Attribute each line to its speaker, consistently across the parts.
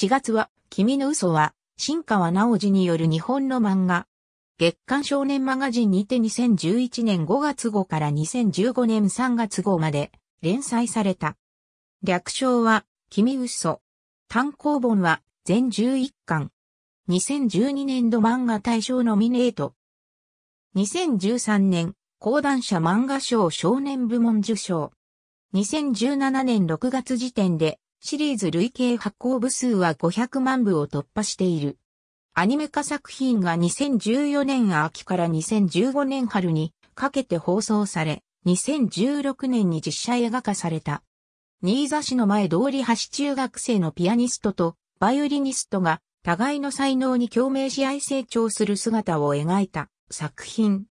Speaker 1: 4月は、君の嘘は、新川直司による日本の漫画。月刊少年マガジンにて2011年5月号から2015年3月号まで連載された。略称は、君嘘。単行本は、全11巻。2012年度漫画大賞ノミネート。2013年、講談社漫画賞少年部門受賞。2017年6月時点でシリーズ累計発行部数は500万部を突破している。アニメ化作品が2014年秋から2015年春にかけて放送され、2016年に実写映画化された。新座市の前通り橋中学生のピアニストとバイオリニストが互いの才能に共鳴し合い成長する姿を描いた作品。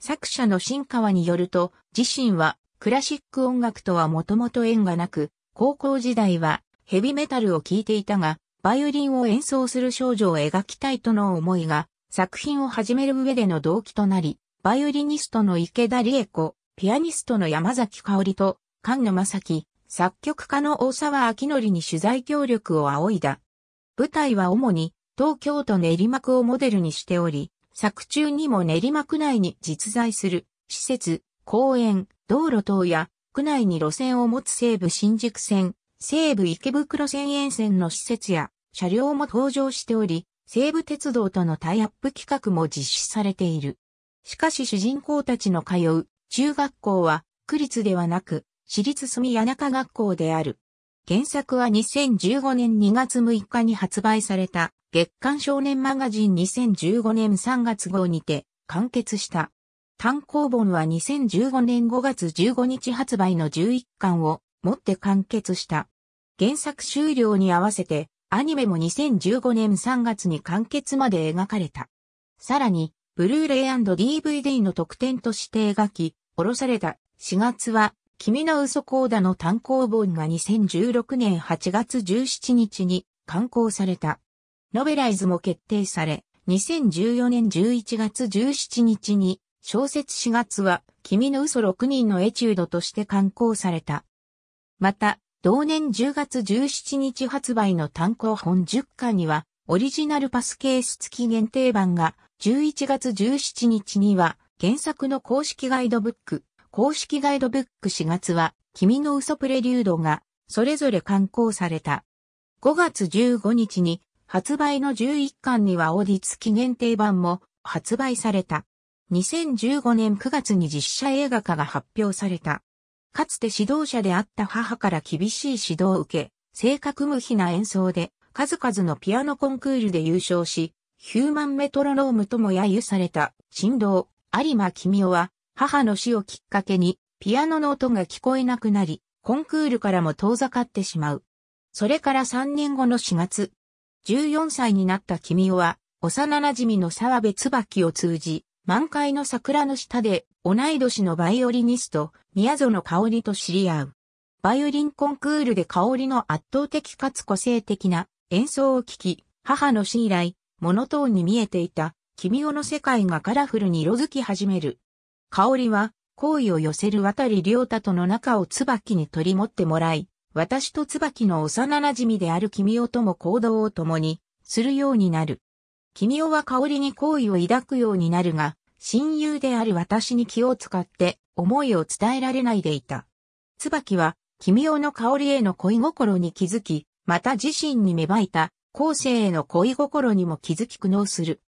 Speaker 1: 作者の新川によると、自身はクラシック音楽とはもともと縁がなく、高校時代はヘビメタルを聴いていたが、バイオリンを演奏する少女を描きたいとの思いが、作品を始める上での動機となり、バイオリニストの池田理恵子、ピアニストの山崎香織と、菅野正樹、作曲家の大沢明則に取材協力を仰いだ。舞台は主に東京都練馬区をモデルにしており、作中にも練馬区内に実在する施設、公園、道路等や区内に路線を持つ西武新宿線、西武池袋線沿線の施設や車両も登場しており、西武鉄道とのタイアップ企画も実施されている。しかし主人公たちの通う中学校は区立ではなく私立住谷中学校である。原作は2015年2月6日に発売された月刊少年マガジン2015年3月号にて完結した。単行本は2015年5月15日発売の11巻をもって完結した。原作終了に合わせてアニメも2015年3月に完結まで描かれた。さらに、ブルーレイ &DVD の特典として描き、下ろされた4月は君の嘘コーダの単行本が2016年8月17日に刊行された。ノベライズも決定され、2014年11月17日に小説4月は君の嘘6人のエチュードとして刊行された。また、同年10月17日発売の単行本10巻には、オリジナルパスケース付き限定版が、11月17日には、原作の公式ガイドブック、公式ガイドブック4月は、君の嘘プレリュードが、それぞれ刊行された。5月15日に、発売の11巻にはオーディ付き限定版も発売された。2015年9月に実写映画化が発表された。かつて指導者であった母から厳しい指導を受け、正確無比な演奏で数々のピアノコンクールで優勝し、ヒューマンメトロノームとも揶揄された振動有馬君夫は母の死をきっかけに、ピアノの音が聞こえなくなり、コンクールからも遠ざかってしまう。それから3年後の4月、14歳になった君夫は、幼馴染の沢部椿を通じ、満開の桜の下で、同い年のバイオリニスト、宮園香織と知り合う。バイオリンコンクールで香織の圧倒的かつ個性的な演奏を聴き、母の死以来、モノトーンに見えていた、君夫の世界がカラフルに色づき始める。香織は、好意を寄せる渡り良太との仲を椿に取り持ってもらい、私と椿の幼馴染である君代とも行動を共にするようになる。君代は香織に好意を抱くようになるが、親友である私に気を使って思いを伝えられないでいた。椿は、君代の香織への恋心に気づき、また自身に芽生えた後世への恋心にも気づき苦悩する。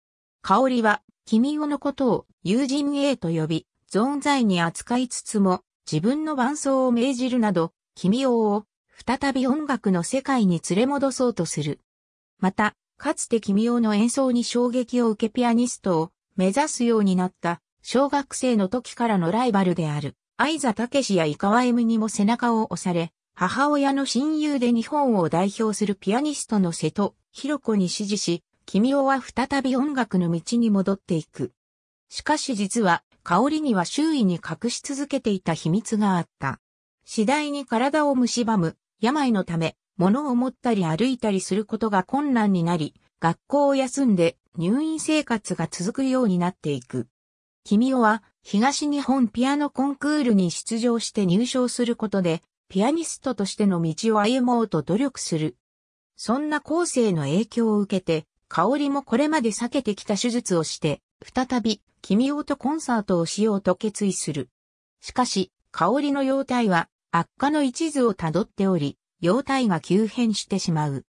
Speaker 1: 香織は、君代のことを友人 A と呼び、存在に扱いつつも自分の伴奏を命じるなど、君王を再び音楽の世界に連れ戻そうとする。また、かつて君王の演奏に衝撃を受けピアニストを目指すようになった小学生の時からのライバルである相座武や井川 M にも背中を押され、母親の親友で日本を代表するピアニストの瀬戸弘子に指示し、君王は再び音楽の道に戻っていく。しかし実は香りには周囲に隠し続けていた秘密があった。次第に体を蝕む、病のため、物を持ったり歩いたりすることが困難になり、学校を休んで入院生活が続くようになっていく。君は東日本ピアノコンクールに出場して入賞することで、ピアニストとしての道を歩もうと努力する。そんな後世の影響を受けて、香りもこれまで避けてきた手術をして、再び、君王とコンサートをしようと決意する。しかし、香りの容態は悪化の一途をたどっており、容態が急変してしまう。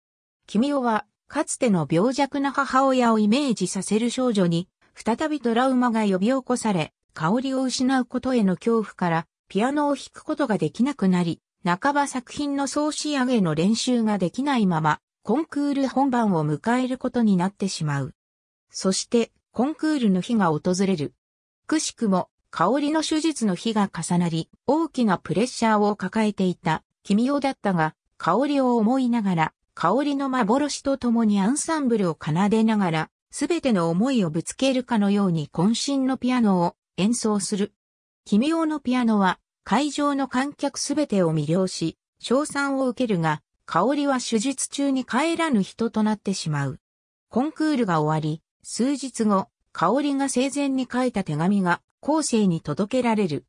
Speaker 1: 君王は、かつての病弱な母親をイメージさせる少女に、再びトラウマが呼び起こされ、香りを失うことへの恐怖から、ピアノを弾くことができなくなり、半ば作品の総仕上げの練習ができないまま、コンクール本番を迎えることになってしまう。そして、コンクールの日が訪れる。くしくも、香りの手術の日が重なり、大きなプレッシャーを抱えていた、君代だったが、香りを思いながら、香りの幻と共にアンサンブルを奏でながら、すべての思いをぶつけるかのように渾身のピアノを演奏する。君用のピアノは会場の観客すべてを魅了し、賞賛を受けるが、香りは手術中に帰らぬ人となってしまう。コンクールが終わり、数日後、香りが生前に書いた手紙が後世に届けられる。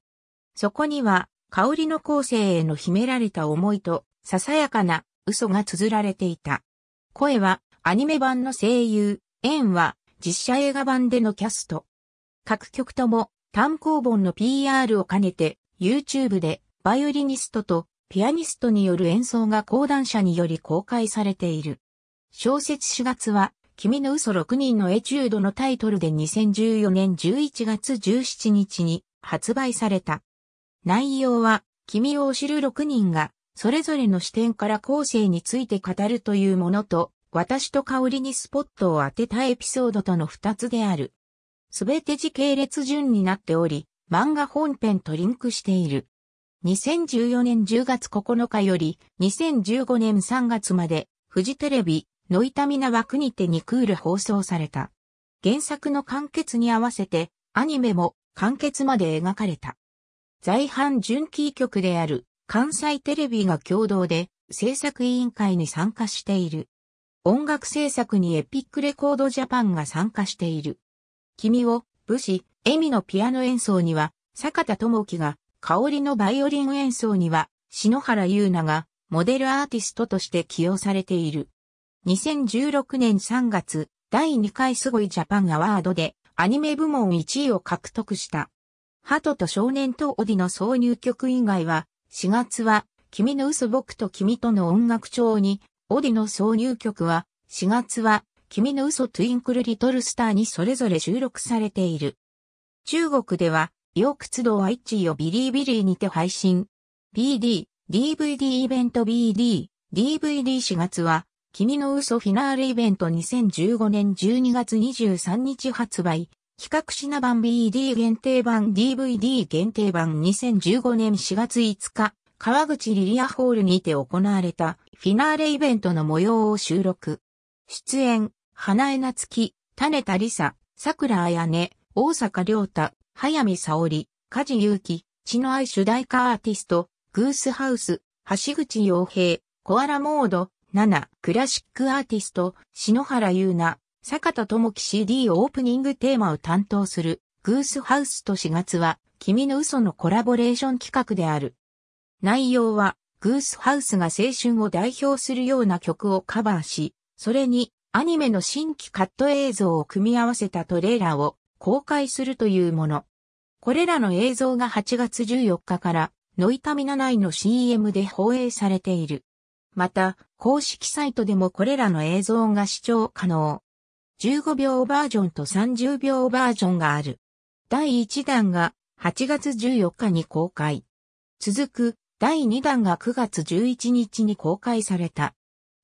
Speaker 1: そこには、香りの後世への秘められた思いと、ささやかな嘘が綴られていた。声は、アニメ版の声優、縁は、実写映画版でのキャスト。各曲とも、単行本の PR を兼ねて、YouTube で、バイオリニストとピアニストによる演奏が講談社により公開されている。小説4月は、君の嘘6人のエチュードのタイトルで2014年11月17日に発売された。内容は、君を知る6人が、それぞれの視点から後世について語るというものと、私と香りにスポットを当てたエピソードとの2つである。すべて時系列順になっており、漫画本編とリンクしている。2014年10月9日より2015年3月まで、フジテレビ、ノイタミナ枠にて2クール放送された。原作の完結に合わせて、アニメも完結まで描かれた。在阪準キー局である関西テレビが共同で制作委員会に参加している。音楽制作にエピックレコードジャパンが参加している。君を、武士、エミのピアノ演奏には、坂田智樹が、香りのバイオリン演奏には、篠原優奈が、モデルアーティストとして起用されている。2016年3月、第2回すごいジャパンアワードで、アニメ部門1位を獲得した。鳩と少年とオディの挿入曲以外は、4月は、君の嘘僕と君との音楽帳に、オディの挿入曲は、4月は、君の嘘トゥインクルリトルスターにそれぞれ収録されている。中国では、 Youku、Tudou、iQIYI、ビリービリーにて配信。BD、DVD イベント BD、DVD4 月は、君の嘘フィナーレイベント2015年12月23日発売。企画品版 BD 限定版 DVD 限定版2015年4月5日。川口リリアホールにて行われたフィナーレイベントの模様を収録。出演、花江夏樹、種田理沙、桜彩音、大阪良太、早見沙織、梶裕貴、血の愛主題歌アーティスト、グースハウス、橋口洋平、コアラモード、7、クラシックアーティスト、篠原優奈、坂田智樹 CD オープニングテーマを担当する、グースハウスと4月は、君の嘘のコラボレーション企画である。内容は、グースハウスが青春を代表するような曲をカバーし、それにアニメの新規カット映像を組み合わせたトレーラーを公開するというもの。これらの映像が8月14日からノイタミナ内の CM で放映されている。また、公式サイトでもこれらの映像が視聴可能。15秒バージョンと30秒バージョンがある。第1弾が8月14日に公開。続く第2弾が9月11日に公開された。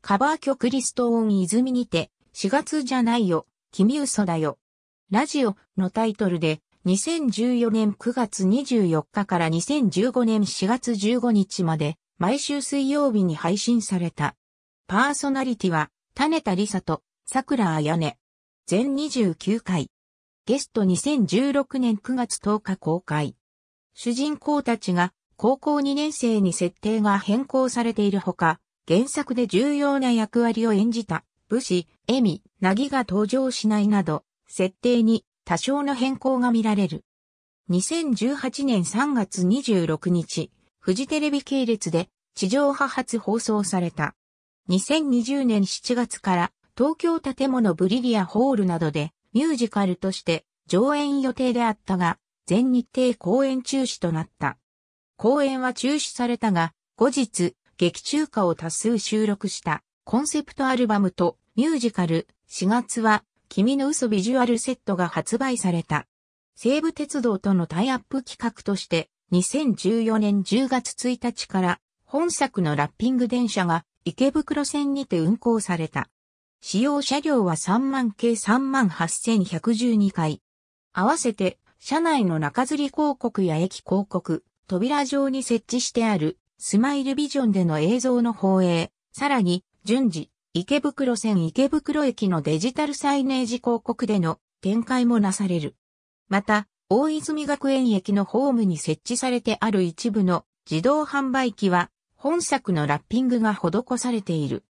Speaker 1: カバー曲リストオン泉にて、4月じゃないよ、君嘘だよ。ラジオのタイトルで、2014年9月24日から2015年4月15日まで、毎週水曜日に配信された。パーソナリティは、種田理沙と、桜彩音。全29回。ゲスト2016年9月10日公開。主人公たちが高校2年生に設定が変更されているほか、原作で重要な役割を演じた武士、エミ、ナギが登場しないなど、設定に多少の変更が見られる。2018年3月26日、フジテレビ系列で地上波初放送された。2020年7月から東京建物ブリリアホールなどでミュージカルとして上演予定であったが、全日程公演中止となった。公演は中止されたが、後日、劇中歌を多数収録したコンセプトアルバムとミュージカル4月は君の嘘ビジュアルセットが発売された。西武鉄道とのタイアップ企画として2014年10月1日から本作のラッピング電車が池袋線にて運行された。使用車両は3万計3万8112回。合わせて、車内の中吊り広告や駅広告、扉上に設置してあるスマイルビジョンでの映像の放映、さらに順次、池袋線池袋駅のデジタルサイネージ広告での展開もなされる。また、大泉学園駅のホームに設置されてある一部の自動販売機は本作のラッピングが施されている。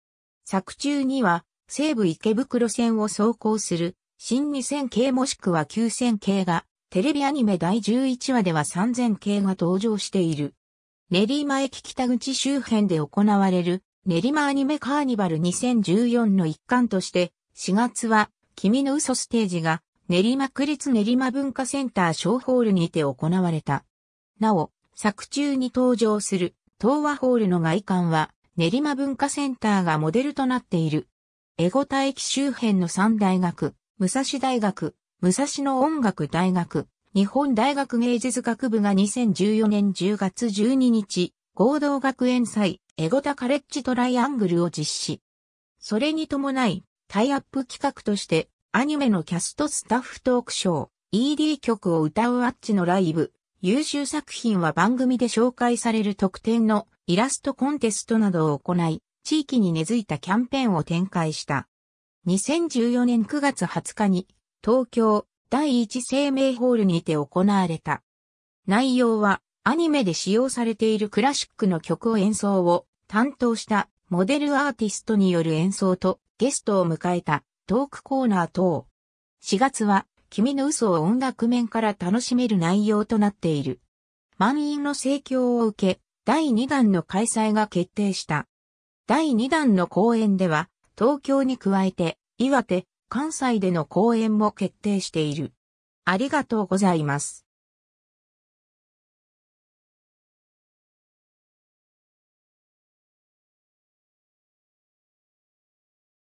Speaker 1: 作中には西武池袋線を走行する新2000系もしくは9000系がテレビアニメ第11話では3000系が登場している。練馬駅北口周辺で行われる練馬アニメカーニバル2014の一環として、4月は、君の嘘ステージが、練馬区立練馬文化センター小ホールにて行われた。なお、作中に登場する、東和ホールの外観は、練馬文化センターがモデルとなっている。エゴタ駅周辺の三大学、武蔵大学、武蔵野音楽大学、日本大学芸術学部が2014年10月12日、合同学園祭、エゴタカレッジトライアングルを実施。それに伴い、タイアップ企画として、アニメのキャストスタッフトークショー、ED 曲を歌うアッチのライブ、優秀作品は番組で紹介される特典のイラストコンテストなどを行い、地域に根付いたキャンペーンを展開した。2014年9月20日に、東京第一生命ホールにて行われた。内容は、アニメで使用されているクラシックの曲を演奏を担当したモデルアーティストによる演奏とゲストを迎えたトークコーナー等。4月は君の嘘を音楽面から楽しめる内容となっている。満員の盛況を受け、第2弾の開催が決定した。第2弾の公演では、東京に加えて、岩手、関西での公演も決定している。ありがとうございます。